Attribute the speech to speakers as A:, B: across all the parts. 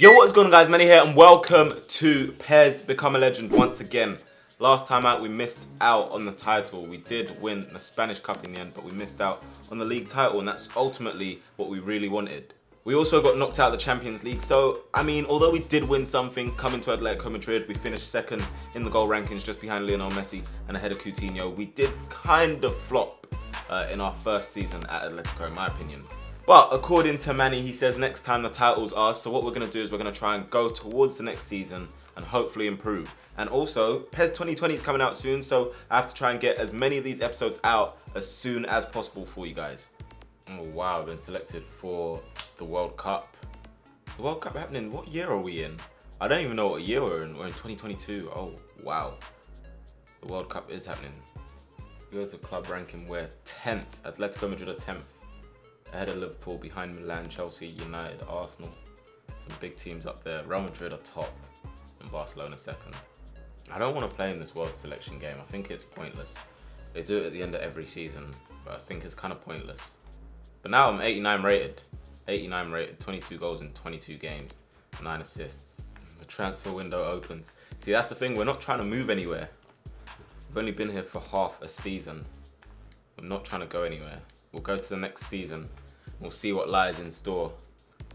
A: Yo, what's going on guys? Manny here and welcome to PES Become a Legend once again. Last time out we missed out on the title. We did win the Spanish Cup in the end, but we missed out on the league title and that's ultimately what we really wanted. We also got knocked out of the Champions League, so I mean, although we did win something coming to Atletico Madrid, we finished second in the goal rankings just behind Lionel Messi and ahead of Coutinho. We did kind of flop uh, in our first season at Atletico, in my opinion. But according to Manny, he says next time the title's ours. So what we're going to do is we're going to try and go towards the next season and hopefully improve. And also, PES 2020 is coming out soon, so I have to try and get as many of these episodes out as soon as possible for you guys. Oh wow, I've been selected for the World Cup. Is the World Cup happening? What year are we in? I don't even know what year we're in. We're in 2022. Oh wow. The World Cup is happening. Go to club ranking, we're 10th. Atletico Madrid are 10th ahead of Liverpool, behind Milan, Chelsea, United, Arsenal. Some big teams up there. Real Madrid are top and Barcelona second. I don't want to play in this world selection game. I think it's pointless. They do it at the end of every season, but I think it's kind of pointless. But now I'm 89 rated. 89 rated, 22 goals in 22 games, 9 assists. The transfer window opens. See, that's the thing. We're not trying to move anywhere. We've only been here for half a season. I'm not trying to go anywhere. We'll go to the next season. We'll see what lies in store.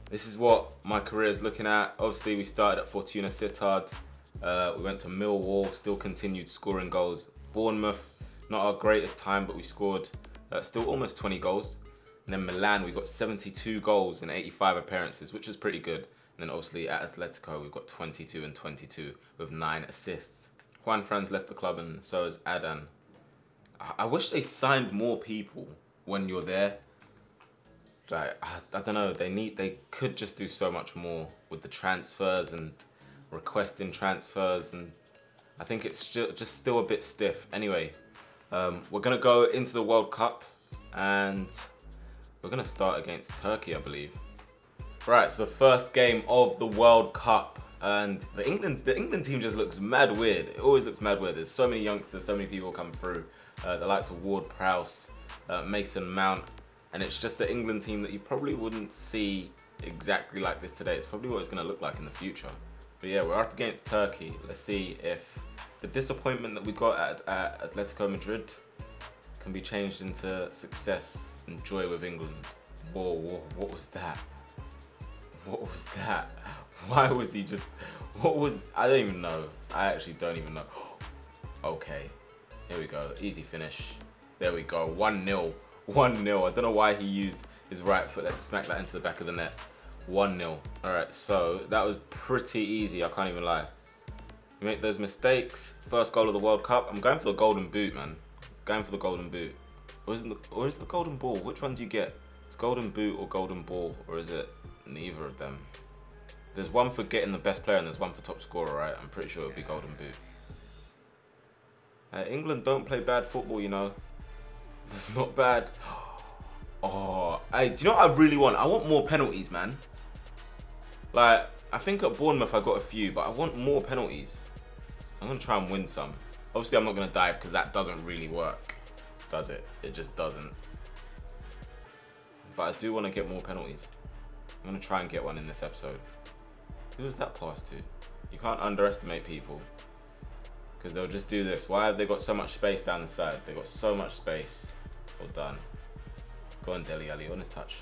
A: This is what my career is looking at. Obviously, we started at Fortuna Sittard. Uh, we went to Millwall, still continued scoring goals. Bournemouth, not our greatest time, but we scored uh, still almost 20 goals. And then Milan, we got 72 goals in 85 appearances, which was pretty good. And then obviously at Atletico, we've got 22 and 22 with 9 assists. Juanfran's left the club and so has Adan. I wish they signed more people when you're there. Like I, I don't know, they need they could just do so much more with the transfers and requesting transfers and I think it's just still a bit stiff. Anyway, um, we're gonna go into the World Cup and we're gonna start against Turkey, I believe. Right, so the first game of the World Cup and the England the England team just looks mad weird. It always looks mad weird. There's so many youngsters, so many people come through. Uh, the likes of Ward Prowse, uh, Mason Mount, and it's just the England team that you probably wouldn't see exactly like this today. It's probably what it's going to look like in the future. But yeah, we're up against Turkey. Let's see if the disappointment that we got at, at Atletico Madrid can be changed into success and joy with England. Whoa, whoa, what was that? What was that? Why was he just, what was, I don't even know. I actually don't even know. okay, here we go, easy finish. There we go, 1-0, 1-0. I don't know why he used his right foot. Let's smack that into the back of the net. 1-0. Alright, so that was pretty easy, I can't even lie. You make those mistakes. First goal of the World Cup. I'm going for the golden boot, man. Going for the golden boot. Or is, the, or is the golden ball? Which one do you get? It's golden boot or golden ball? Or is it neither of them? There's one for getting the best player and there's one for top scorer, right? I'm pretty sure it'll be golden boot. Uh, England don't play bad football, you know. That's not bad. Oh, I, do you know what I really want? I want more penalties, man. Like, I think at Bournemouth I got a few, but I want more penalties. I'm going to try and win some. Obviously, I'm not going to dive because that doesn't really work. Does it? It just doesn't. But I do want to get more penalties. I'm going to try and get one in this episode. Who was that pass to? You can't underestimate people. Because they'll just do this. Why have they got so much space down the side? They've got so much space. Well done. Go on, Dele Alli, on his touch.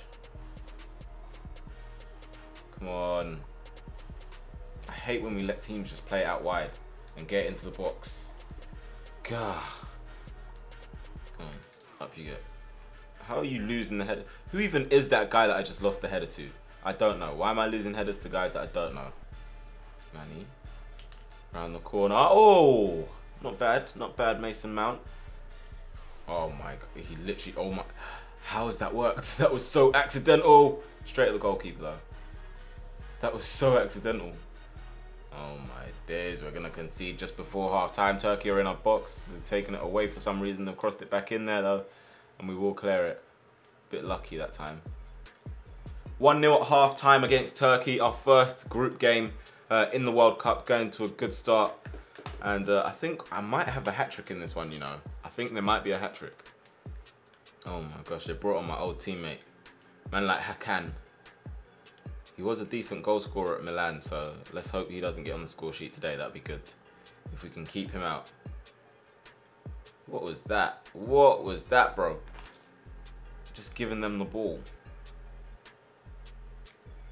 A: Come on. I hate when we let teams just play out wide and get into the box. Gah. Come on, up you get. How are you losing the header? Who even is that guy that I just lost the header to? I don't know. Why am I losing headers to guys that I don't know? Manny. Around the corner. Oh! Not bad. Not bad, Mason Mount. Oh my god. He literally... Oh my... How has that worked? That was so accidental. Straight at the goalkeeper, though. That was so accidental. Oh my days. We're to concede just before half-time. Turkey are in our box. They're taking it away for some reason. They've crossed it back in there, though. And we will clear it. Bit lucky that time. 1-0 at half time against Turkey, our first group game uh, in the World Cup, going to a good start. And uh, I think I might have a hat-trick in this one, you know. Think there might be a hat-trick. Oh my gosh, they brought on my old teammate. Man like Hakan. He was a decent goal scorer at Milan, so let's hope he doesn't get on the score sheet today. That'd be good. If we can keep him out. What was that? What was that, bro? Just giving them the ball.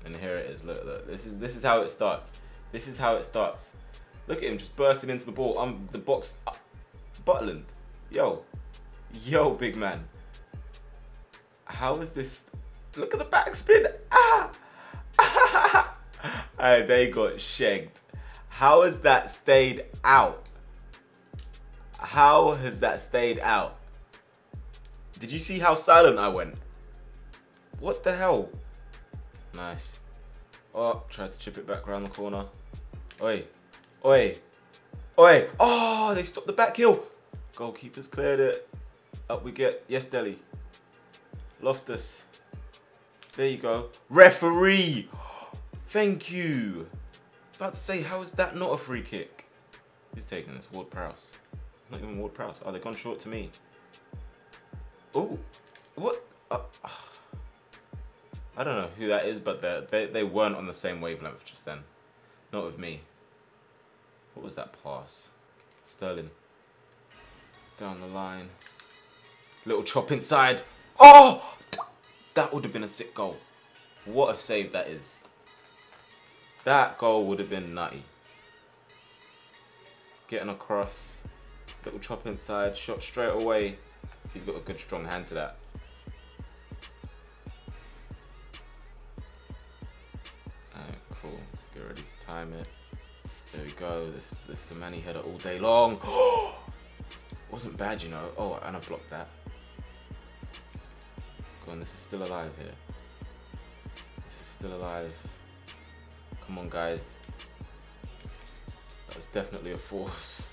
A: And here it is. Look, look. This is this is how it starts. This is how it starts. Look at him just bursting into the ball. I'm the box. Uh, Butland. Yo. Yo, big man. How is this? Look at the backspin. Ah! hey, they got shagged. How has that stayed out? How has that stayed out? Did you see how silent I went? What the hell? Nice. Oh, tried to chip it back around the corner. Oi. Oi. Oi. Oh, they stopped the back heel. Goalkeeper's cleared it. Up we get. Yes, Dele. Loftus. There you go. Referee. Thank you. About to say, how is that not a free kick? Who's taking this? Ward Prowse. Not even Ward Prowse. Oh, they've gone short to me. Oh, what? Uh, I don't know who that is, but they they weren't on the same wavelength just then. Not with me. What was that pass? Sterling. Down the line. Little chop inside. Oh! That would have been a sick goal. What a save that is. That goal would have been nutty. Getting across. Little chop inside. Shot straight away. He's got a good strong hand to that. Alright, cool. Get ready to time it. There we go. This is this is a Manny header all day long. Oh! Wasn't bad, you know. Oh, and I blocked that. Come on, this is still alive here. This is still alive. Come on, guys. That was definitely a force.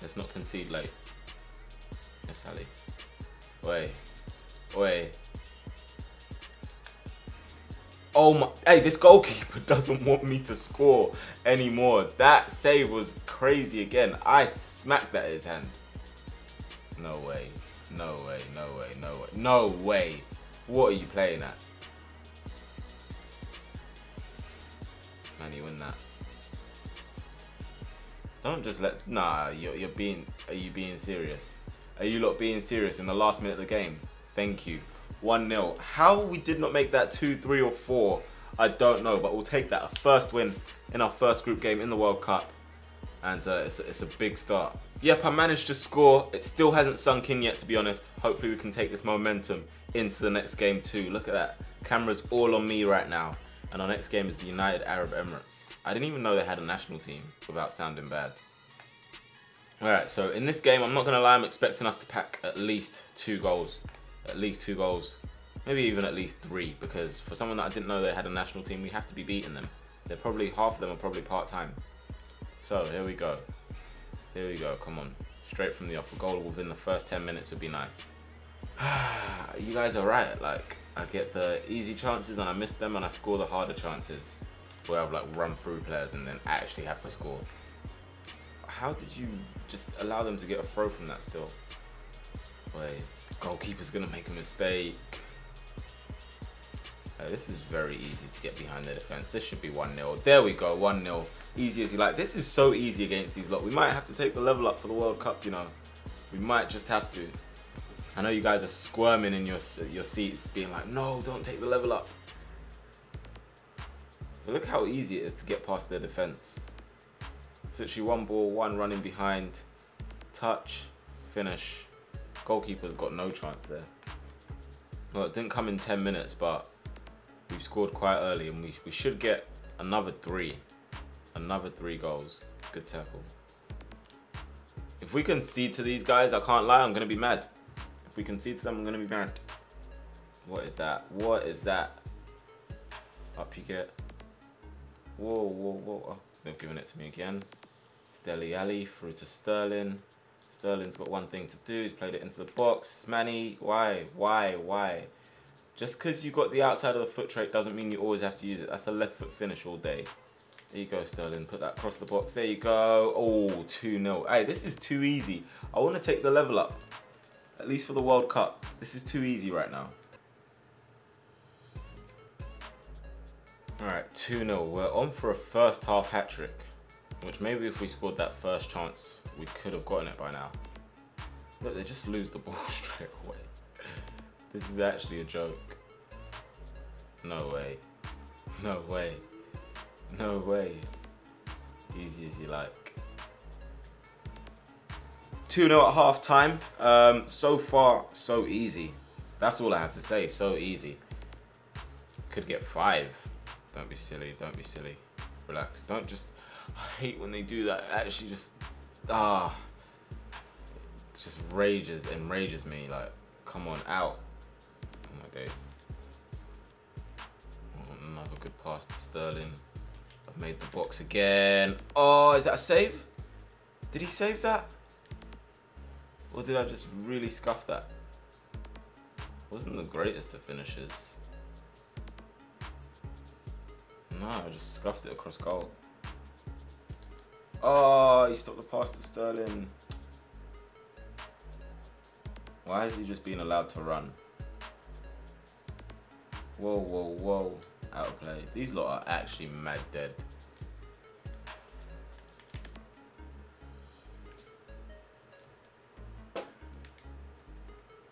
A: Let's not concede late. Yes, Alli. Oi. Oi. Oh my, hey, this goalkeeper doesn't want me to score anymore. That save was crazy again. I smacked that in his hand. No way. No way, no way, no way. No way. What are you playing at? Man, you win that. Don't just let. Nah, you're, you're being. Are you being serious? Are you lot being serious in the last minute of the game? Thank you. 1 0. How we did not make that 2, 3, or 4, I don't know, but we'll take that. A first win in our first group game in the World Cup. And uh, it's, it's a big start. Yep, I managed to score. It still hasn't sunk in yet, to be honest. Hopefully, we can take this momentum into the next game, too. Look at that. Camera's all on me right now. And our next game is the United Arab Emirates. I didn't even know they had a national team without sounding bad. Alright, so in this game, I'm not going to lie, I'm expecting us to pack at least two goals. At least two goals. Maybe even at least three, because for someone that I didn't know they had a national team, we have to be beating them. They're probably, half of them are probably part-time. So, here we go. Here we go, come on. Straight from the off. A goal within the first 10 minutes would be nice. you guys are right, like, I get the easy chances and I miss them and I score the harder chances where I've like run through players and then actually have to score. How did you just allow them to get a throw from that still? Wait, goalkeeper's gonna make a mistake. Uh, this is very easy to get behind the defense. This should be 1-0. There we go, 1-0. Easy as you like. This is so easy against these lot. We might have to take the level up for the World Cup, you know. We might just have to. I know you guys are squirming in your your seats, being like, no, don't take the level up. But look how easy it is to get past their defense. It's literally one ball, one running behind, touch, finish. Goalkeeper's got no chance there. Well, it didn't come in 10 minutes, but we've scored quite early and we, we should get another three. Another three goals. Good tackle. If we concede to these guys, I can't lie, I'm going to be mad. If we concede to them, I'm going to be mad. What is that? What is that? Up you get. Whoa, whoa, whoa. Oh, they've given it to me again. Dele Alli through to Sterling. Sterling's got one thing to do. He's played it into the box. Manny, why, why, why? Just because you got the outside of the foot trait doesn't mean you always have to use it. That's a left foot finish all day. There you go, Sterling. Put that across the box. There you go. Oh, 2-0. Hey, this is too easy. I want to take the level up. At least for the World Cup. This is too easy right now. Alright, 2-0. We're on for a first half hat-trick. Which maybe if we scored that first chance, we could have gotten it by now. Look, they just lose the ball straight away. This is actually a joke. No way. No way. No way. Easy as you like. 2-0 at half time. Um, so far, so easy. That's all I have to say. So easy. Could get five. Don't be silly. Don't be silly. Relax. Don't just... I hate when they do that. Actually just... Ah. Just rages, enrages me. Like, come on, out. Oh my days. Oh, another good pass to Sterling. I've made the box again. Oh, is that a save? Did he save that? Or did I just really scuff that? Wasn't the greatest of finishes. No, I just scuffed it across goal. Oh, he stopped the pass to Sterling. Why is he just being allowed to run? Whoa, whoa, whoa. Out of play. These lot are actually mad dead.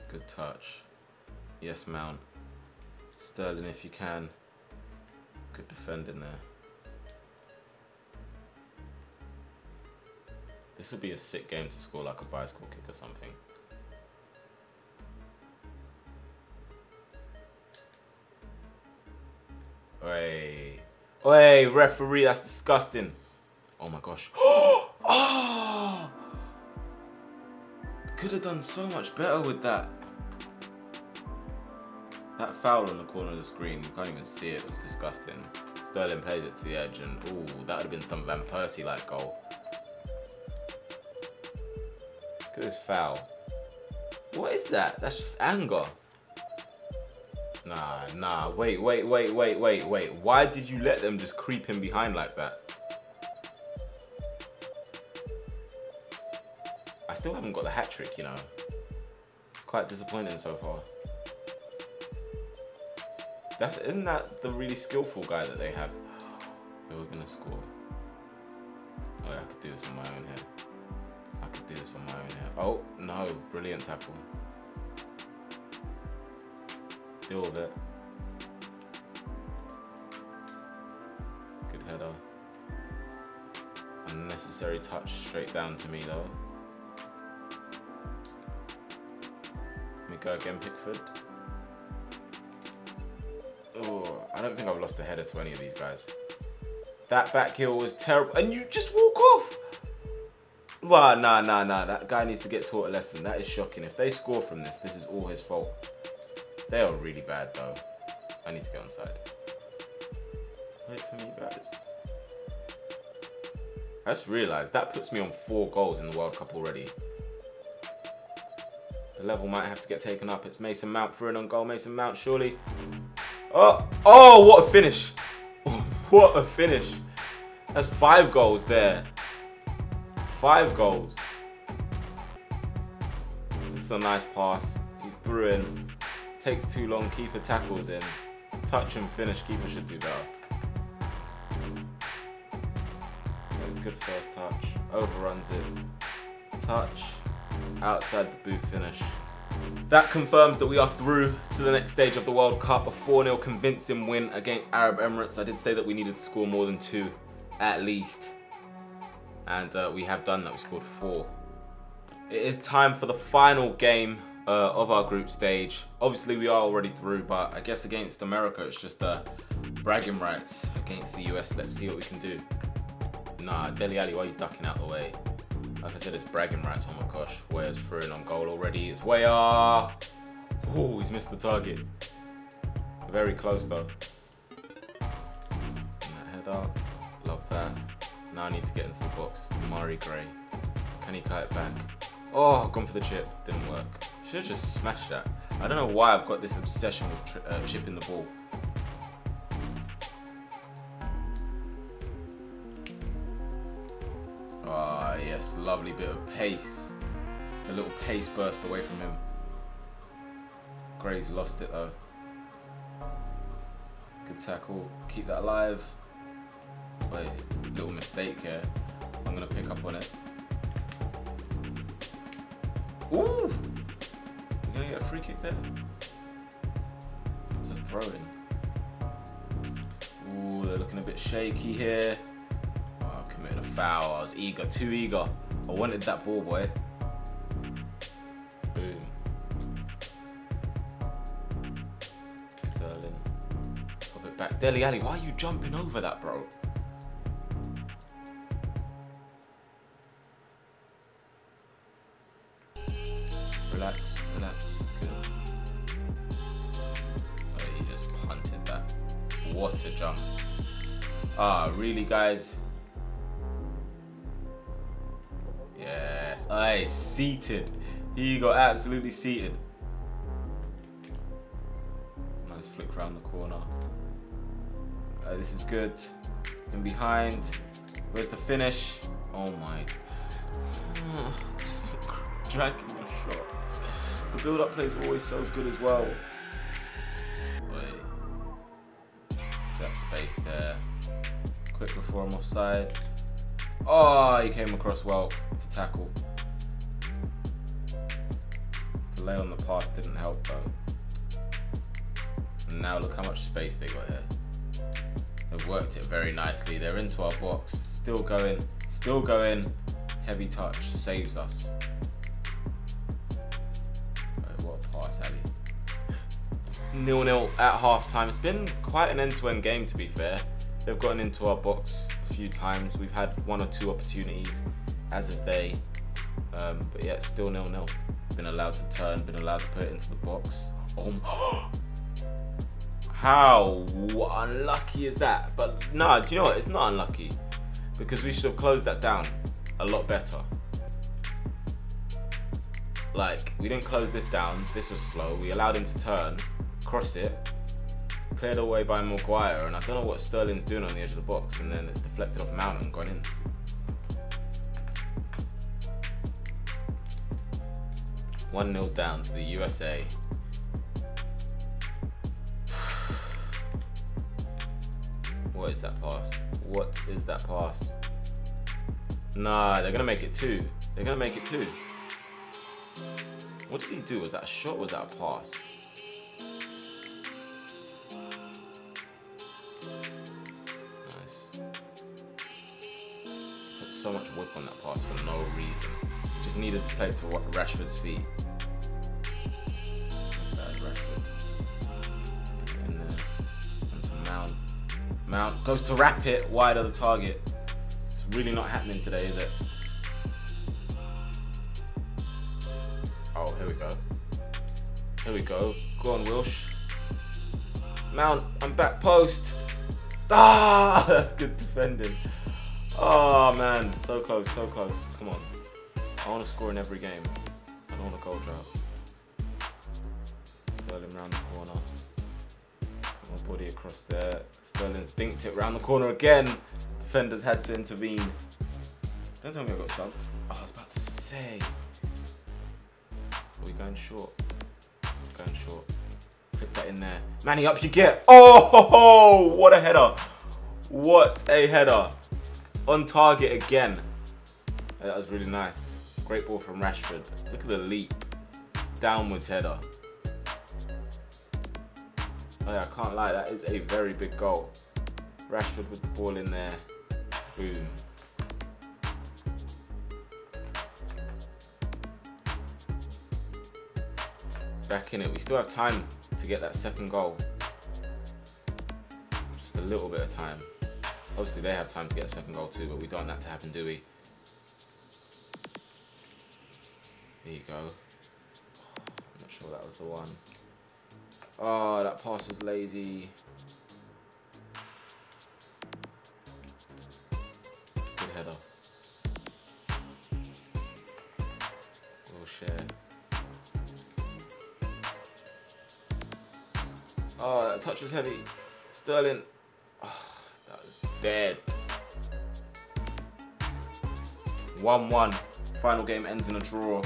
A: Good touch. Yes, Mount. Sterling if you can. Good defending there. This would be a sick game to score like a bicycle kick or something. Oi. Oi, referee, that's disgusting. Oh my gosh. Ah! oh! Could have done so much better with that. That foul on the corner of the screen, you can't even see it, it was disgusting. Sterling plays it to the edge and ooh, that would have been some Van Persie like goal. At this foul. What is that? That's just anger. Nah, nah, wait, wait, wait, wait, wait, wait. Why did you let them just creep in behind like that? I still haven't got the hat trick, you know. It's quite disappointing so far. That, isn't that the really skillful guy that they have? Yeah, we're gonna score. Oh yeah, I could do this on my own here. I could do this on my own here. Oh, no, brilliant tackle. Deal with it. Good header. Unnecessary touch straight down to me though. Let me go again, Pickford. Oh, I don't think I've lost a header to any of these guys. That back heel was terrible. And you just walk off. Well, nah, nah, nah. That guy needs to get taught a lesson. That is shocking. If they score from this, this is all his fault. They are really bad, though. I need to get inside. Wait for me, guys. I just realised that puts me on four goals in the World Cup already. The level might have to get taken up. It's Mason Mount an on goal. Mason Mount, surely. Oh, oh, what a finish. What a finish. That's five goals there. Five goals. This is a nice pass. He's through in. Takes too long. Keeper tackles in. Touch and finish. Keeper should do better. Good first touch. Overruns it. Touch. Outside the boot finish. That confirms that we are through to the next stage of the World Cup. A 4-0 convincing win against Arab Emirates. I did say that we needed to score more than two, at least. And uh, we have done that. We scored four. It is time for the final game uh, of our group stage. Obviously, we are already through, but I guess against America, it's just uh, bragging rights against the US. Let's see what we can do. Nah, Dele Alli, why are you ducking out the way? Like I said, it's bragging rights. Oh my gosh. Weah's through and on goal already. It's Weah. Oh, he's missed the target. Very close though. Head up. Love that. Now I need to get into the box. It's Murray Gray. Can he cut it back? Oh, gone for the chip. Didn't work. Should have just smashed that. I don't know why I've got this obsession with uh, chipping the ball. Ah, oh, yes, lovely bit of pace. The little pace burst away from him. Gray's lost it though. Good Good tackle. Keep that alive. Wait, little mistake here. I'm gonna pick up on it. Ooh! You gonna get a free kick there? It's a throw in. Ooh, they're looking a bit shaky here. Oh, I committed a foul. I was eager, too eager. I wanted that ball, boy. Boom. Sterling. Pop it back. Dele Alli, why are you jumping over that, bro? Ah, really, guys? Yes. I seated. He got absolutely seated. Nice flick round the corner. Uh, this is good. In behind. Where's the finish? Oh my. Just dragging the shots. The build-up play is always so good as well. Wait. That space there. Quick before I'm offside. Oh, he came across well to tackle. Delay on the pass didn't help though. And now look how much space they got here. They've worked it very nicely. They're into our box. Still going. Still going. Heavy touch. Saves us. Oh, what a pass, Alli. Nil-nil at half-time. It's been quite an end-to-end game, to be fair. They've gotten into our box a few times. We've had one or two opportunities as of they. Um, but yeah, still nil-nil. Been allowed to turn, been allowed to put it into the box. Oh my. How unlucky is that? But nah, do you know what? It's not unlucky because we should have closed that down a lot better. Like, we didn't close this down. This was slow. We allowed him to turn, cross it, cleared away by Maguire, and I don't know what Sterling's doing on the edge of the box, and then it's deflected off Mount and gone in. One 0 down to the USA. What is that pass? What is that pass? Nah, they're gonna make it two. They're gonna make it two. What did he do? Was that a shot? was that a pass? So much whip on that pass for no reason. Just needed to play it to Rashford's feet. Is Rashford. And then onto Mount. Mount goes to wrap it wide of the target. It's really not happening today, is it? Oh, here we go. Here we go. Go on, Wilsh. Mount, I'm back post. Ah, that's good defending. Oh man, so close, so close. Come on. I want to score in every game. I don't want a goal drought. Sterling round the corner. My body across there. Sterling's dinked it round the corner again. Defenders had to intervene. Don't tell me I got subbed. Oh, I was about to say. Are we going short? Going short. Click that in there. Manny, up you get. Oh, what a header. What a header. On target again. Uh, that was really nice. Great ball from Rashford. Look at the leap. Downwards header. Oh yeah, I can't lie, that is a very big goal. Rashford with the ball in there. Boom. Back in it. We still have time to get that second goal. Just a little bit of time. Obviously they have time to get a second goal too, but we don't want that to happen, do we? There you go. I'm not sure that was the one. Oh, that pass was lazy. Good header. Oh, we'll share. Oh, that touch was heavy. Sterling. Dead. 1-1. Final game ends in a draw.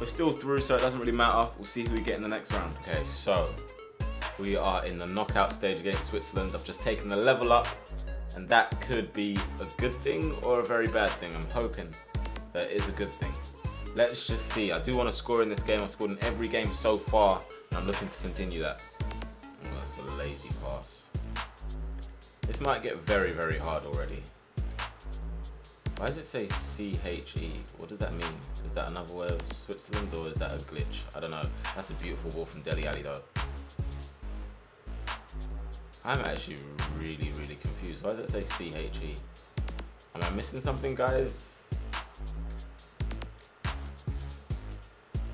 A: We're still through, so it doesn't really matter. We'll see who we get in the next round. Okay, so We are in the knockout stage against Switzerland. I've just taken the level up and that could be a good thing or a very bad thing. I'm hoping that is a good thing. Let's just see. I do want to score in this game. I've scored in every game so far and I'm looking to continue that. Oh, that's a lazy pass. This might get very, very hard already. Why does it say C-H-E? What does that mean? Is that another way of Switzerland or is that a glitch? I don't know. That's a beautiful wall from Dele Alli though. I'm actually really, really confused. Why does it say C-H-E? Am I missing something, guys?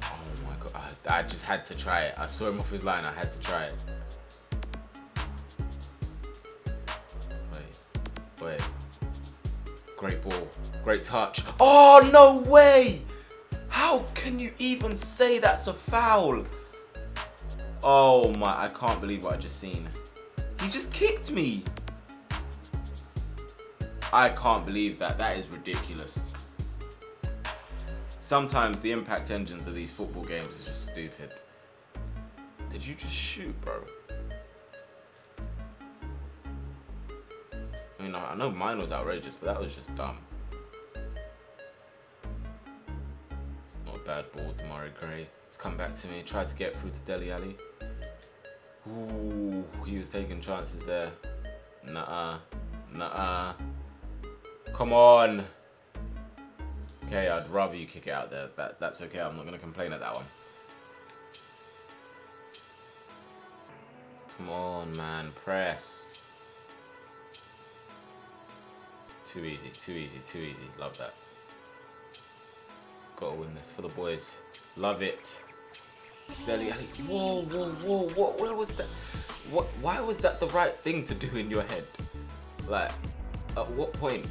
A: Oh my god, I, I just had to try it. I saw him off his line, I had to try it. Great ball, great touch. Oh, no way! How can you even say that's a foul? Oh my, I can't believe what I just seen. He just kicked me. I can't believe that. That is ridiculous. Sometimes the impact engines of these football games is just stupid. Did you just shoot, bro? I mean, I know mine was outrageous, but that was just dumb. It's not a bad ball, Demarai Gray. It's come back to me. Tried to get through to Dele Alli. Ooh, he was taking chances there. Nuh-uh. Nuh-uh. Come on. Okay, I'd rather you kick it out there. That That's okay. I'm not going to complain at that one. Come on, man. Press. Too easy, too easy, too easy. Love that. Gotta win this for the boys. Love it. Dele Alli. Whoa, whoa, whoa, what? Where was that? What? Why was that the right thing to do in your head? Like, at what point?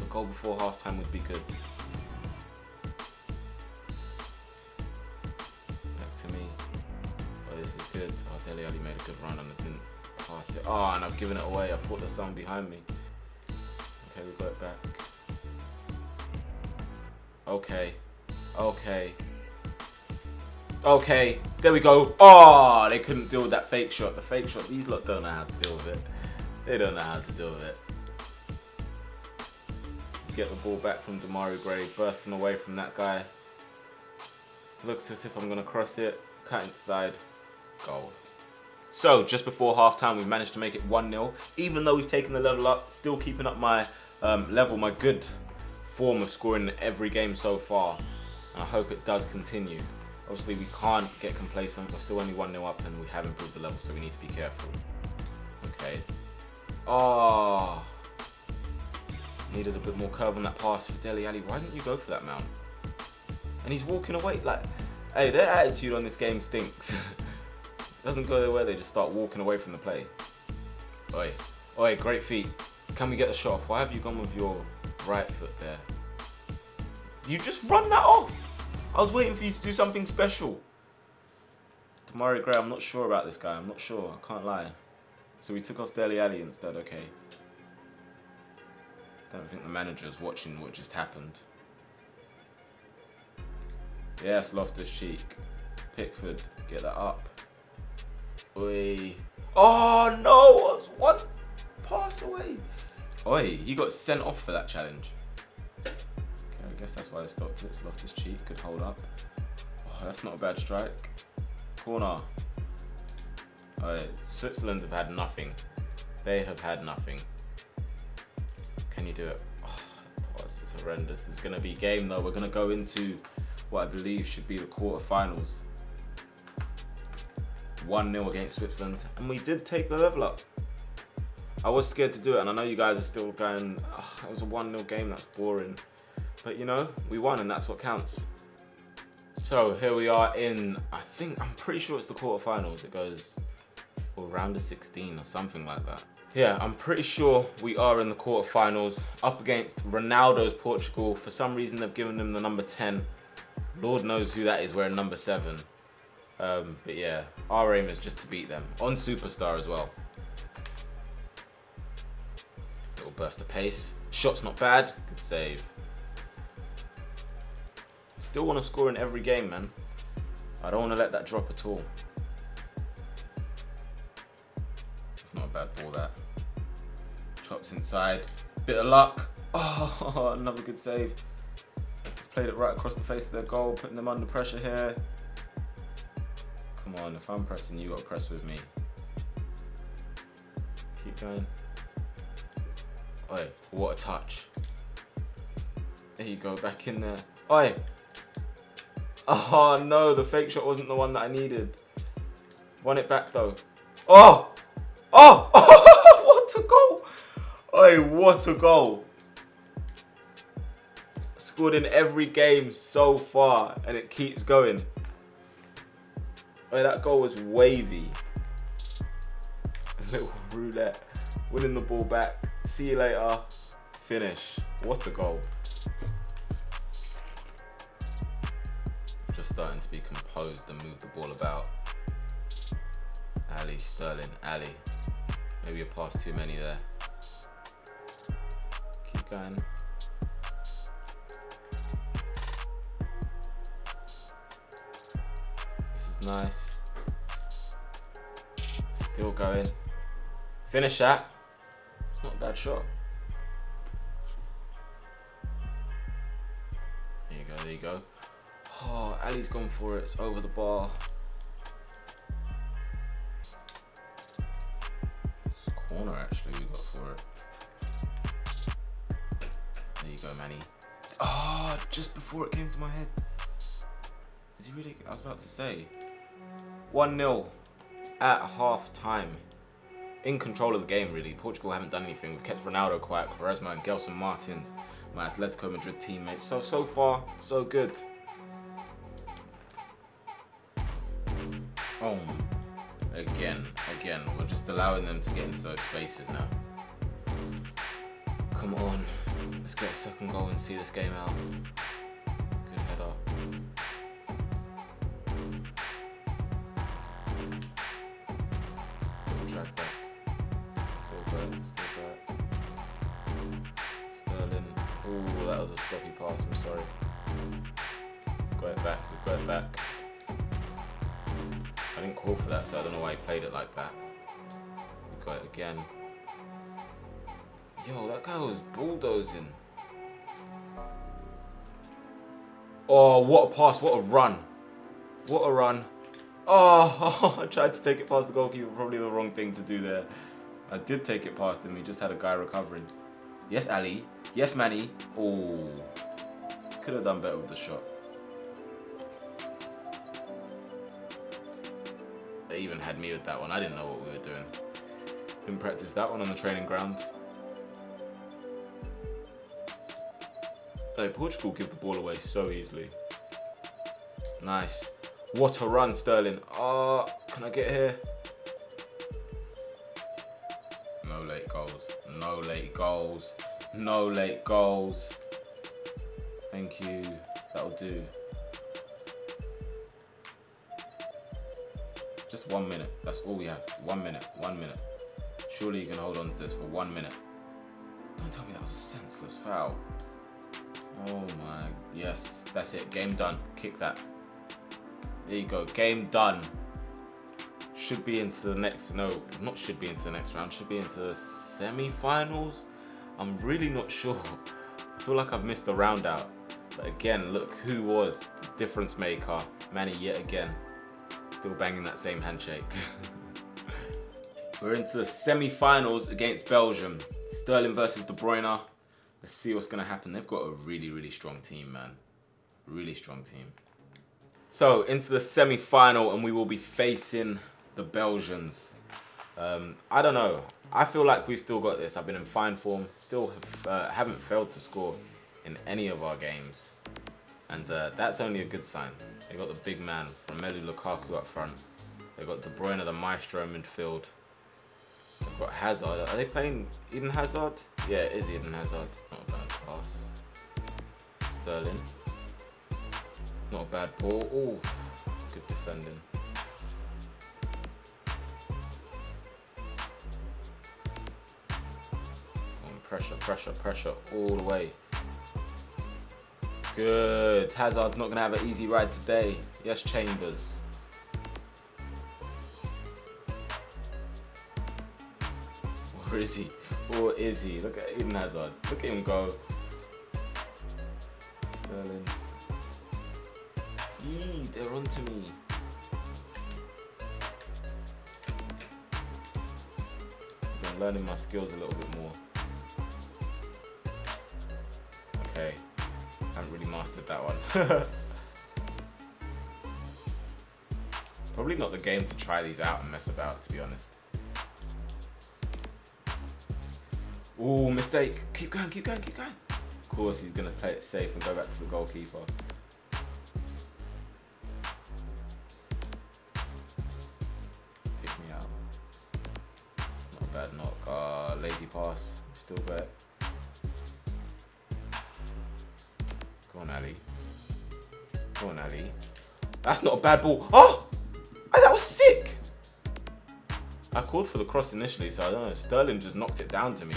A: A goal before halftime would be good. Back to me. Oh, this is good. Oh, Dele Alli made a good run and I didn't pass it. Oh, and I've given it away. I thought there was someone behind me. Okay, we got it back. Okay. Okay. Okay, there we go. Oh, they couldn't deal with that fake shot. The fake shot, these lot don't know how to deal with it. They don't know how to deal with it. Get the ball back from Demarai Gray, bursting away from that guy. Looks as if I'm going to cross it. Cut inside. Goal. So, just before half-time, we've managed to make it 1-0. Even though we've taken the level up, still keeping up my um, level, my good form of scoring every game so far. And I hope it does continue. Obviously, we can't get complacent. We're still only 1-0 up and we have improved the level, so we need to be careful. Okay. Oh. Needed a bit more curve on that pass for Dele Alli. Why didn't you go for that, mount? And he's walking away. Like, hey, their attitude on this game stinks. Doesn't go their way, they just start walking away from the play. Oi. Oi, great feet. Can we get the shot off? Why have you gone with your right foot there? You just run that off. I was waiting for you to do something special. Demarai Gray, I'm not sure about this guy. I'm not sure. I can't lie. So we took off Dele Alli instead. Okay. Don't think the manager is watching what just happened. Yes, Loftus-Cheek. Pickford, get that up. Oi. Oh no, was one. Oi, he got sent off for that challenge Okay, I guess that's why I stopped it. Loftus-Cheek could hold up. Oh, that's not a bad strike. Corner. Switzerland have had nothing. They have had nothing. Can you do it? Oh, this is horrendous. It's going to be game though. We're going to go into what I believe should be the quarterfinals. 1-0 against Switzerland. And we did take the level up. I was scared to do it, and I know you guys are still going, oh, it was a 1-0 game, that's boring. But you know, we won and that's what counts. So here we are in, I think, I'm pretty sure it's the quarterfinals. It goes, or round of 16 or something like that. Yeah, I'm pretty sure we are in the quarterfinals up against Ronaldo's Portugal. For some reason, they've given him the number 10. Lord knows who that is wearing number 7. Um, but yeah, our aim is just to beat them. On Superstar as well. Little burst of pace. Shot's not bad. Good save. Still want to score in every game, man. I don't want to let that drop at all. It's not a bad ball that. Chops inside. Bit of luck. Oh, another good save. Played it right across the face of their goal, putting them under pressure here. Come on, if I'm pressing, you got to press with me. Keep going. Oi, what a touch. There you go, back in there. Oi! Oh no, the fake shot wasn't the one that I needed. Won it back though. Oh! Oh! what a goal! Oi, what a goal! Scored in every game so far and it keeps going. Oi, that goal was wavy. A little roulette. Winning the ball back. See you later. Finish. What a goal. Just starting to be composed and move the ball about. Alli, Sterling, Alli. Maybe a pass too many there. Keep going. This is nice. Still going. Finish that. It's not a bad shot. There you go, there you go. Oh, Alli's gone for it. It's over the bar. Corner actually we got for it. There you go, Manny. Oh, just before it came to my head. Is he really? I was about to say. 1 0 at half time in control of the game, really. Portugal haven't done anything. We've kept Ronaldo quiet, Quaresma and Gelson Martins, my Atletico Madrid teammates. So, so far, so good. Oh, again, again. We're just allowing them to get into those spaces now. Come on. Let's get a second goal and see this game out. Good header. Drag back. That was a sloppy pass, I'm sorry. Going back, it back. I didn't call for that, so I don't know why he played it like that. We got it again. Yo, that guy was bulldozing. Oh, what a pass, what a run. What a run. Oh, I tried to take it past the goalkeeper, probably the wrong thing to do there. I did take it past him, he just had a guy recovering. Yes, Alli. Yes, Manny. Oh, could have done better with the shot. They even had me with that one. I didn't know what we were doing. Didn't practice that one on the training ground. Hey, Portugal give the ball away so easily. Nice. What a run, Sterling. Oh, can I get here? No late goals. No late goals. Thank you. That'll do. Just one minute. That's all we have. One minute. One minute. Surely you can hold on to this for one minute. Don't tell me that was a senseless foul. Oh my. Yes. That's it. Game done. Kick that. There you go. Game done. Should be into the next. No, not should be into the next round. Should be into the semi-finals. I'm really not sure. I feel like I've missed the round out. But again, look who was the difference maker. Manny yet again. Still banging that same handshake. We're into the semi-finals against Belgium. Sterling versus De Bruyne. Let's see what's going to happen. They've got a really, really strong team, man. Really strong team. So, into the semi-final, and we will be facing the Belgians. Um, I don't know. I feel like we've still got this. I've been in fine form. Still have, uh, haven't failed to score in any of our games. And uh, that's only a good sign. They got the big man, Romelu Lukaku up front. They got De Bruyne, of the maestro midfield. They've got Hazard. Are they playing Eden Hazard? Yeah, it is Eden Hazard. Not a bad pass. Sterling. Not a bad ball. Oh, good defending. Pressure, pressure, pressure all the way. Good. Hazard's not going to have an easy ride today. Yes, Chambers. Or is he? Or is he? Look at Eden Hazard. Look at him go. Sterling. Yee, they're onto me. I'm learning my skills a little bit more. Okay. Haven't really mastered that one. Probably not the game to try these out and mess about, to be honest. Ooh, mistake. Keep going, keep going, keep going. Of course, he's going to play it safe and go back to the goalkeeper. Pick me out. Not a bad knock. Ah, lazy pass. Still back. Go on, Alli. Go on, Alli. That's not a bad ball. Oh! that was sick! I called for the cross initially, so I don't know. Sterling just knocked it down to me.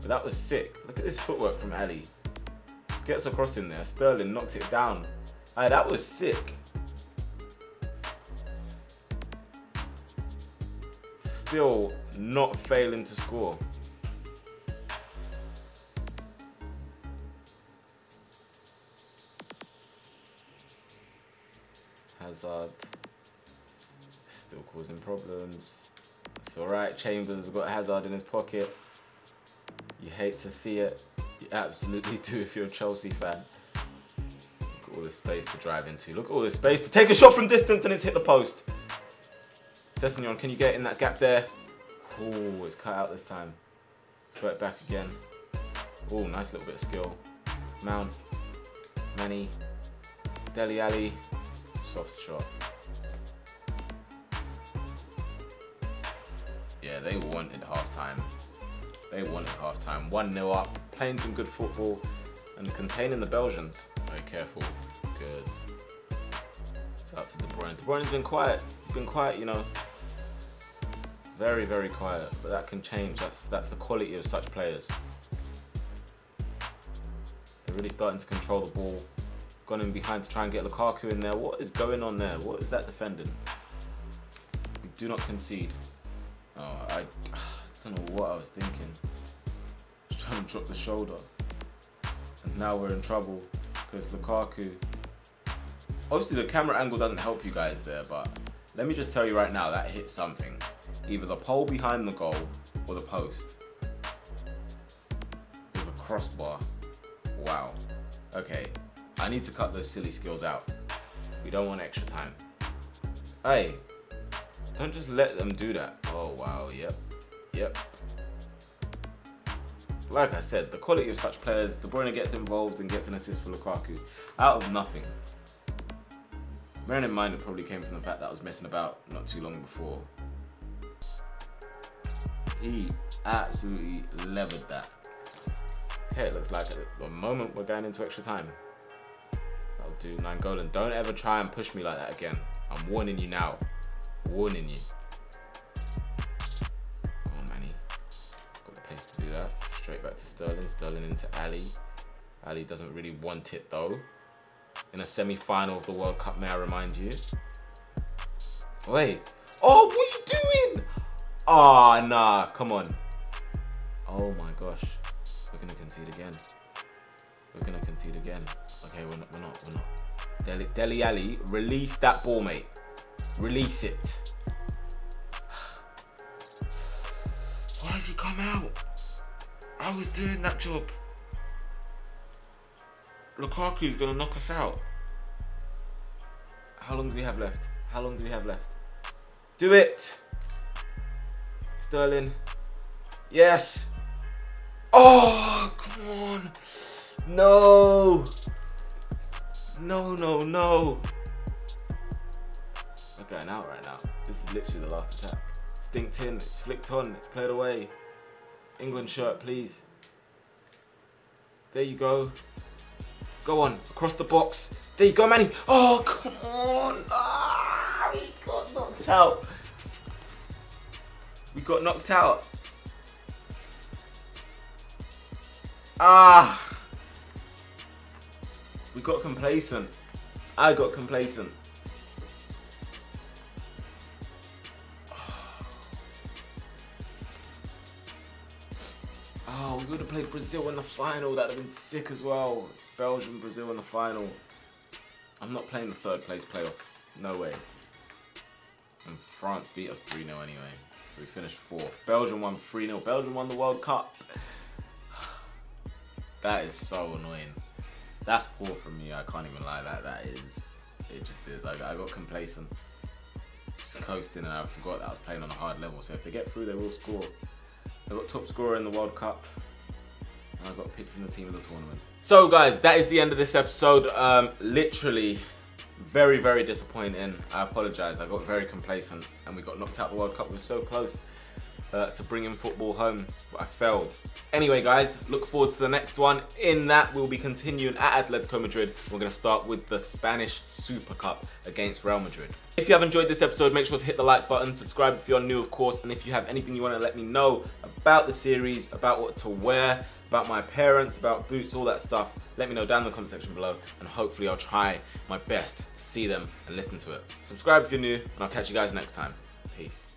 A: But that was sick. Look at this footwork from Alli. Gets across in there. Sterling knocks it down. Aye, that was sick. Still not failing to score. Problems. It's alright, Chambers has got Hazard in his pocket. You hate to see it. You absolutely do if you're a Chelsea fan. Look at all this space to drive into. Look at all this space to take a shot from distance and it's hit the post. Sessegnon, can you get in that gap there? Oh, it's cut out this time. Throw it back again. Oh, nice little bit of skill. Mount, Manny, Dele Alli, soft shot. Yeah, they wanted half time. They wanted half time. 1 0 up, playing some good football and containing the Belgians. Very careful. Good. Shout out to De Bruyne. De Bruyne's been quiet. He's been quiet, you know. Very, very quiet. But that can change. That's that's the quality of such players. They're really starting to control the ball. Gone in behind to try and get Lukaku in there. What is going on there? What is that defending? We do not concede. Oh, I, I don't know what I was thinking. I was trying to drop the shoulder. And now we're in trouble because Lukaku. Obviously, the camera angle doesn't help you guys there, but let me just tell you right now that hit something. Either the pole behind the goal or the post. There's a crossbar. Wow. Okay, I need to cut those silly skills out. We don't want extra time. Hey, don't just let them do that. Oh, wow. Yep. Yep. Like I said, the quality of such players, De Bruyne gets involved and gets an assist for Lukaku out of nothing. Bearing in mind it probably came from the fact that I was messing about not too long before. He absolutely levered that. Okay, it looks like at the moment we're going into extra time. That'll do, Nainggolan. Don't ever try and push me like that again. I'm warning you now. Warning you. Come on, Manny. Got the pace to do that. Straight back to Sterling. Sterling into Alli. Alli doesn't really want it though. In a semi-final of the World Cup, may I remind you? Wait. Oh, what are you doing? Ah, oh, nah. Come on. Oh my gosh. We're gonna concede again. We're gonna concede again. Okay, we're not. We're not. We're not. Dele, Dele Alli, release that ball, mate. Release it. Why did he come out? I was doing that job. Lukaku's gonna knock us out. How long do we have left? How long do we have left? Do it! Sterling. Yes! Oh, come on! No! No, no, no! We're going out right now. This is literally the last attack. Stinked in, it's flicked on, it's cleared away. England shirt, please. There you go. Go on, across the box. There you go, Manny. Oh, come on. Ah, we got knocked out. We got knocked out. Ah. We got complacent. I got complacent. Oh, we would have played Brazil in the final. That'd have been sick as well. It's Belgium, Brazil in the final. I'm not playing the third place playoff. No way. And France beat us 3-0 anyway. So we finished fourth. Belgium won 3-0. Belgium won the World Cup. That is so annoying. That's poor from me. I can't even lie. That that is. It just is. I, I got complacent. Just coasting and I forgot that I was playing on a hard level. So if they get through, they will score. I got top scorer in the World Cup. And I got picked in the team of the tournament. So guys, that is the end of this episode. Um, literally, very, very disappointing. I apologise. I got very complacent and we got knocked out of the World Cup. We were so close uh, to bringing football home, but I failed. Anyway, guys, look forward to the next one. In that, we'll be continuing at Atletico Madrid. We're going to start with the Spanish Super Cup against Real Madrid. If you have enjoyed this episode, make sure to hit the like button, subscribe if you're new, of course, and if you have anything you want to let me know about the series, about what to wear, about my parents, about boots, all that stuff, let me know down in the comment section below, and hopefully I'll try my best to see them and listen to it. Subscribe if you're new, and I'll catch you guys next time. Peace.